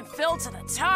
I'm filled to the top.